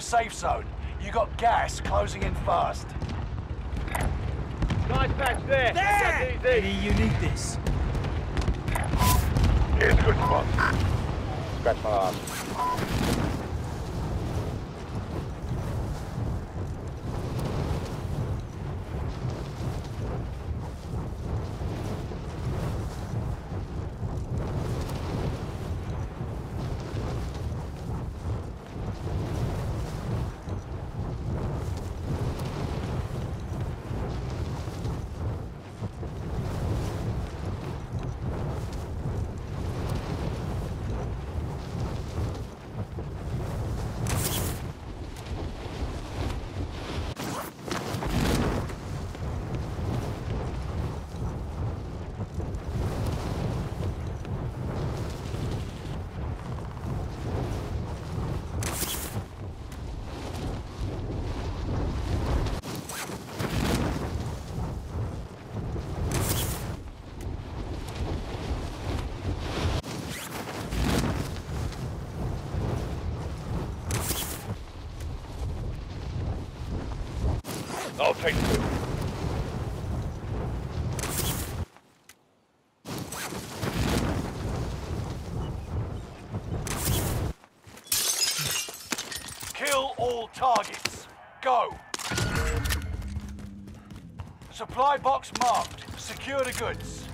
the safe zone. You got gas closing in fast. Nice patch there. There! That's easy. Maybe you need this. Here's a good spot. Scratch my arm. I'll take two. Kill all targets. Go. Supply box marked. Secure the goods.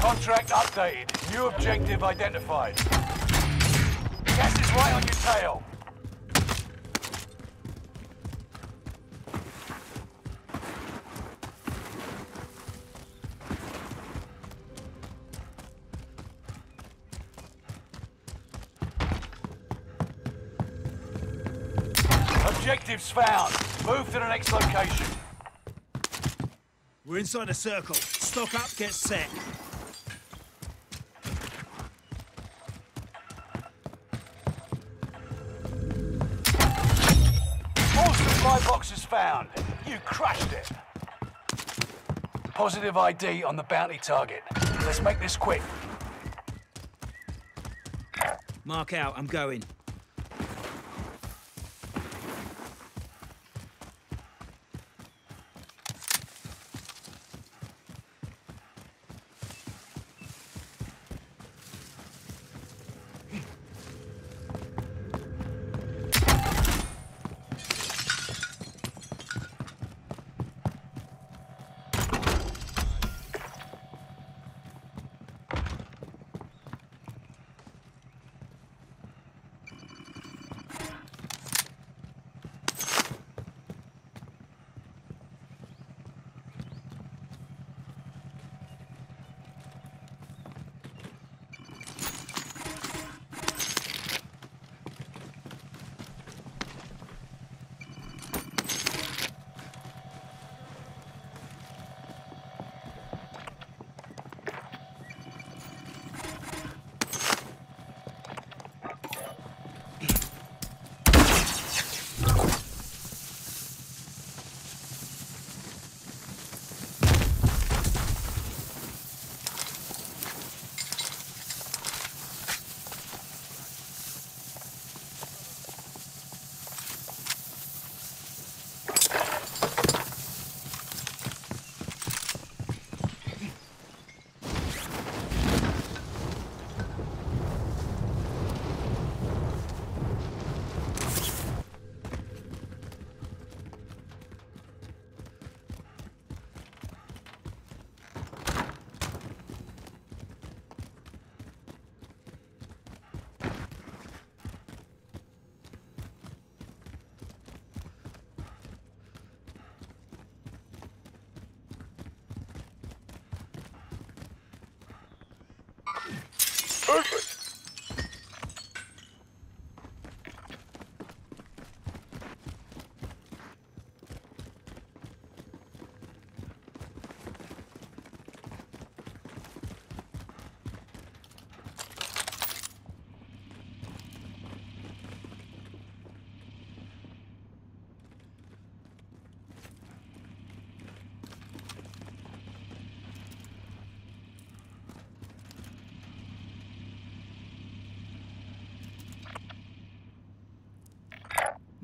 Contract updated. New objective identified. Gas is right on your tail. Objectives found. Move to the next location. We're inside a circle. Stock up, get set. All supply boxes found. You crushed it. Positive ID on the bounty target. Let's make this quick. Mark out, I'm going. Movement.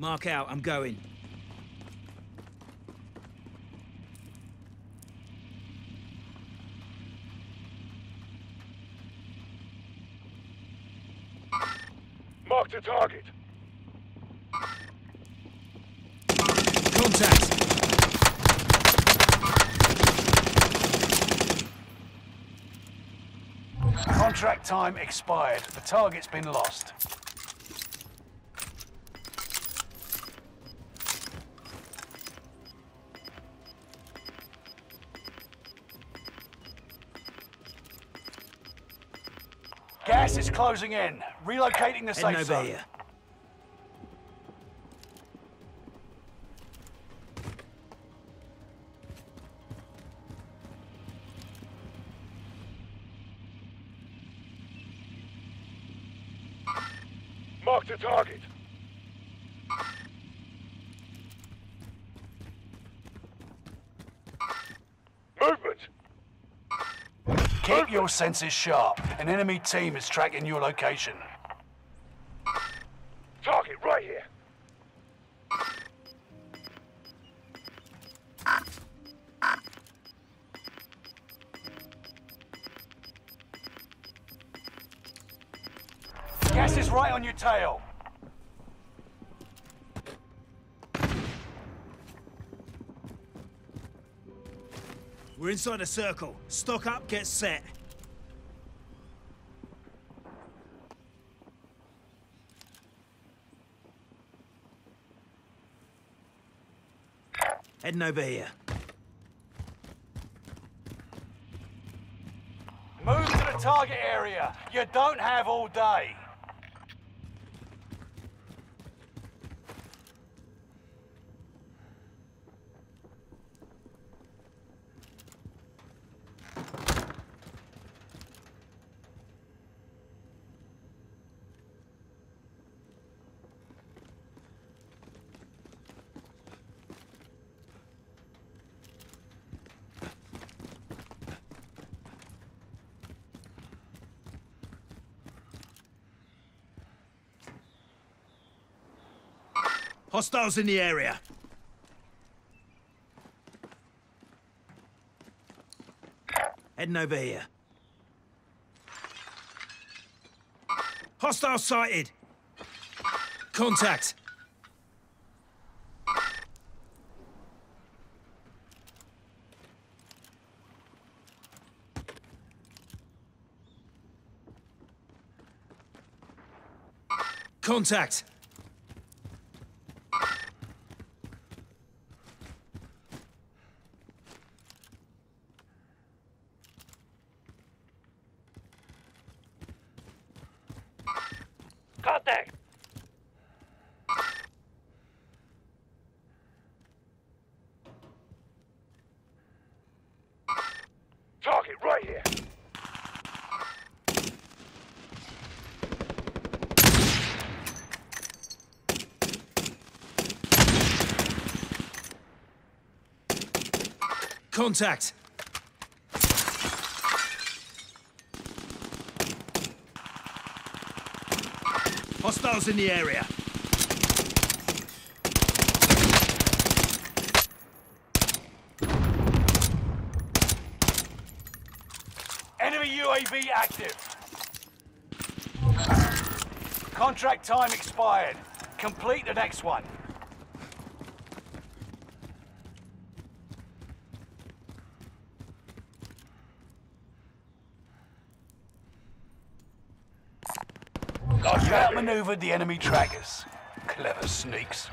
Mark out, I'm going. Mark the target. Contact! Contract time expired. The target's been lost. Gas is closing in. Relocating the safe zone. Keep your senses sharp. An enemy team is tracking your location. Target right here. Gas is right on your tail. We're inside a circle. Stock up, get set. Heading over here. Move to the target area. You don't have all day. Hostiles in the area. Heading over here. Hostile sighted. Contact. Contact. Contact. Target right here. Contact. Hostiles in the area. Enemy UAV active. Contract time expired. Complete the next one. You outmaneuvered the enemy trackers. Clever sneaks.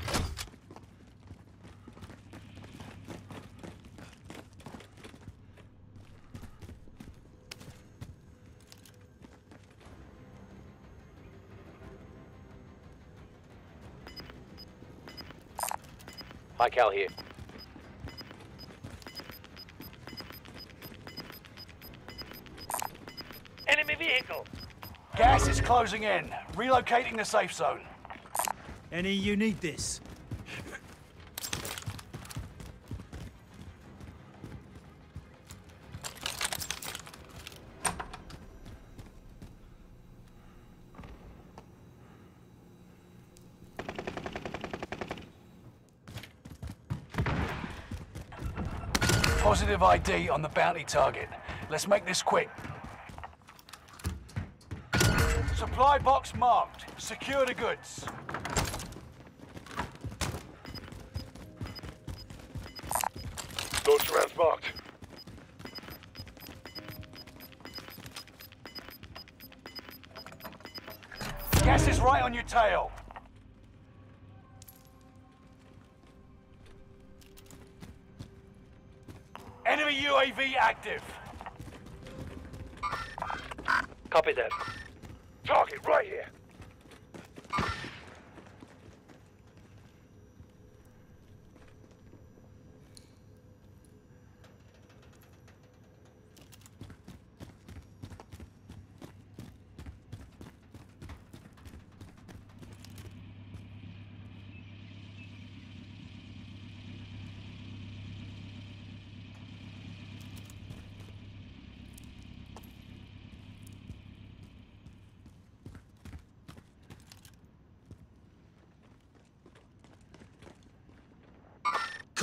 Hi, Cal here. Enemy vehicle. Gas is closing in. Relocating the safe zone. Any you need this? Positive ID on the bounty target. Let's make this quick. Supply box marked. Secure the goods. Launch rounds marked. Gas is right on your tail. Enemy UAV active. Copy that. Target right here.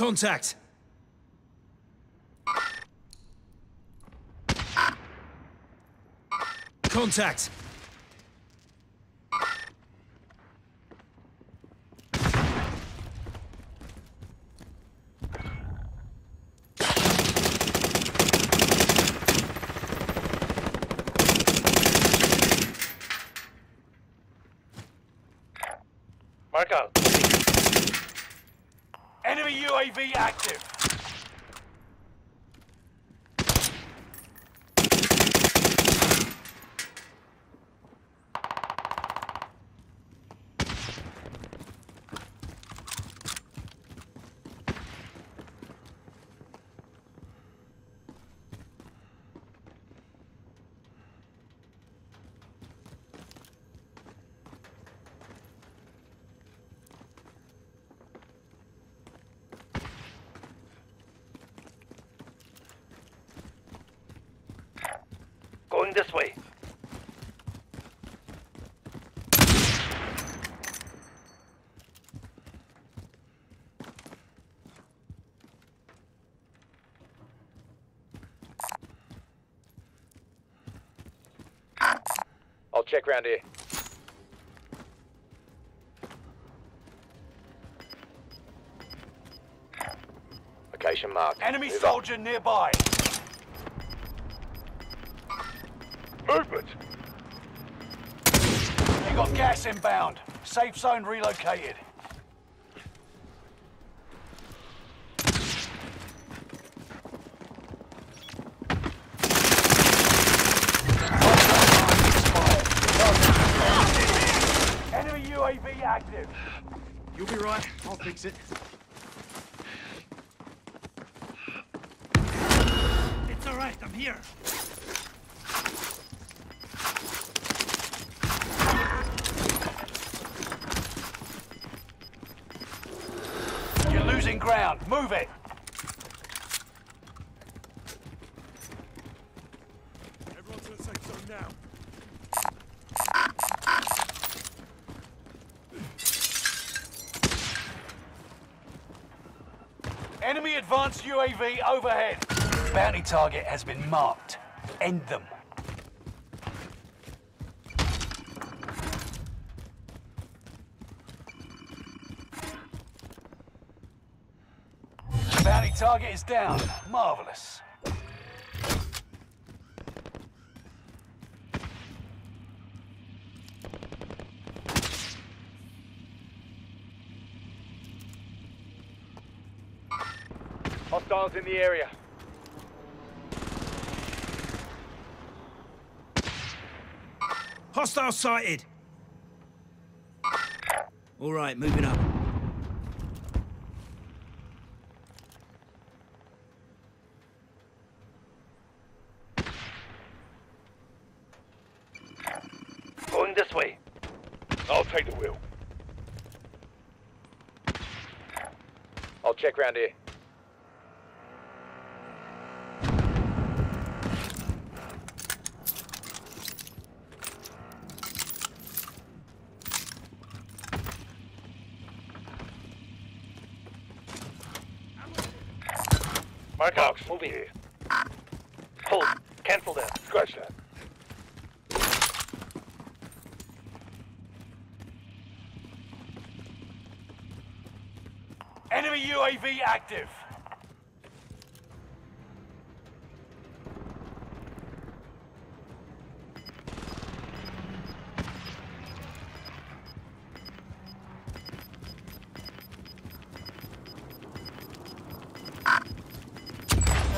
Contact! Contact! Mark out. Enemy UAV active. Going this way. I'll check round here. Location marked. Enemy Move up. soldier nearby. Movement. You got gas inbound. Safe zone relocated. Enemy UAV active. You'll be right. I'll fix it. It's all right. I'm here. You're losing ground. Move it. Everyone's in the safe zone now. Enemy advanced UAV overhead. Bounty target has been marked. End them. Bounty target is down. Marvelous. Hostiles in the area. Hostile sighted. All right, moving up. Going this way. I'll take the wheel. I'll check round here. Mark out. Moving. Hold. Cancel that. Scratch that. UAV active.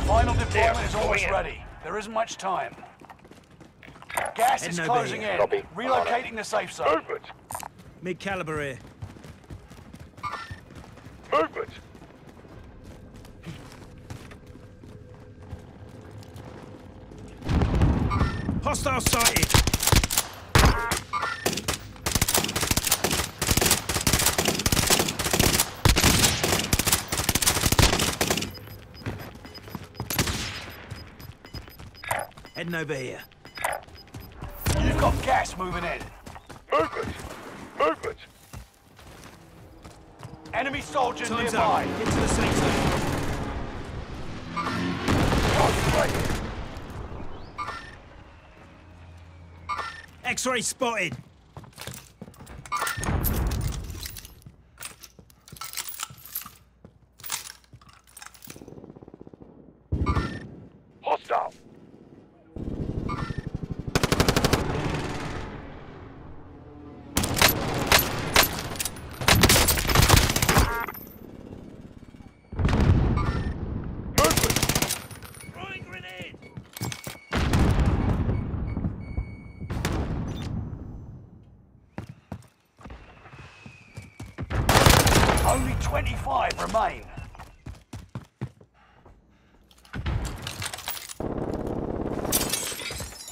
Final deployment is almost ready. There isn't much time. Gas is Heading over closing here. in. Copy. Relocating the safe zone. Movement. Mid-caliber here. Movement. Hostile sighted. Heading over here. You've got gas moving in. Movement. Movement. Enemy soldiers Time's nearby. up. Get to the safe zone. X-ray spotted.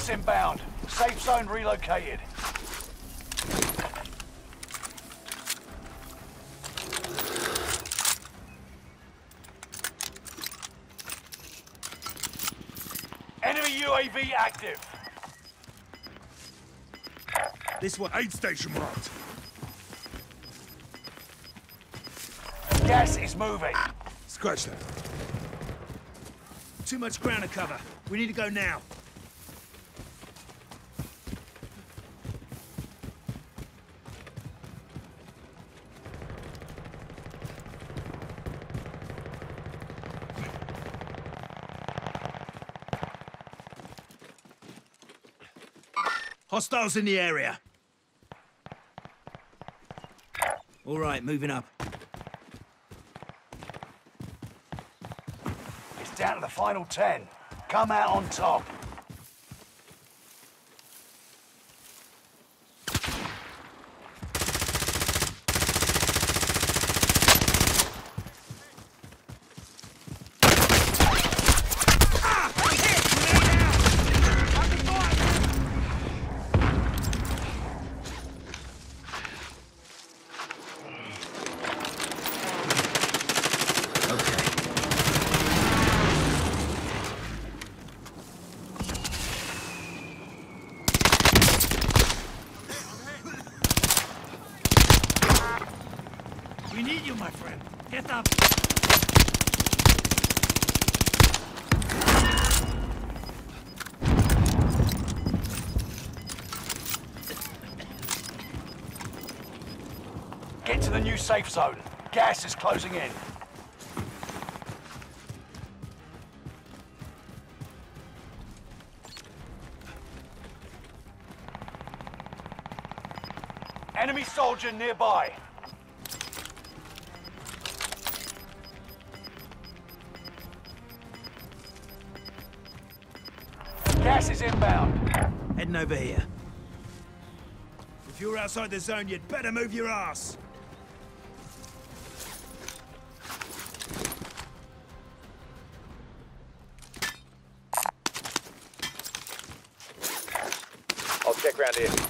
gas inbound. Safe zone relocated. Enemy UAV active. This one. Aid station marked. Gas is moving. Scratch that. Too much ground to cover. We need to go now. Hostiles in the area. All right, moving up. It's down to the final 10. Come out on top. Okay. We need you, my friend. Get up. Get to the new safe zone. Gas is closing in. Enemy soldier nearby. Gas is inbound. Heading over here. If you're outside the zone, you'd better move your ass. I'll check round here.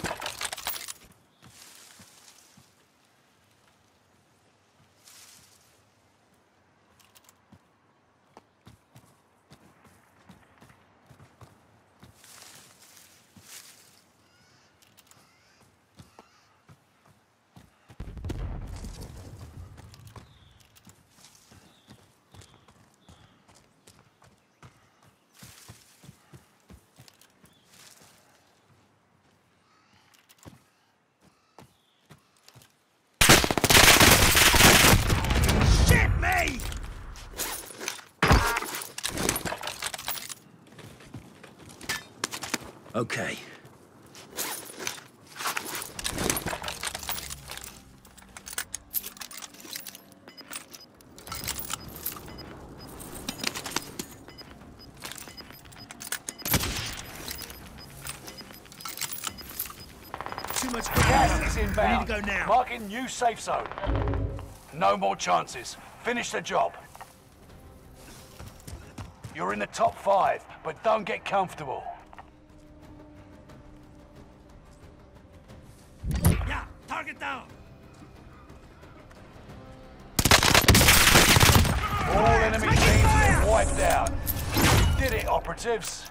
Okay. Too much Gas ground. is We need to go now. Marking new safe zone. No more chances. Finish the job. You're in the top five, but don't get comfortable. Target down. All enemy teams fire! have been wiped out. You did it, operatives.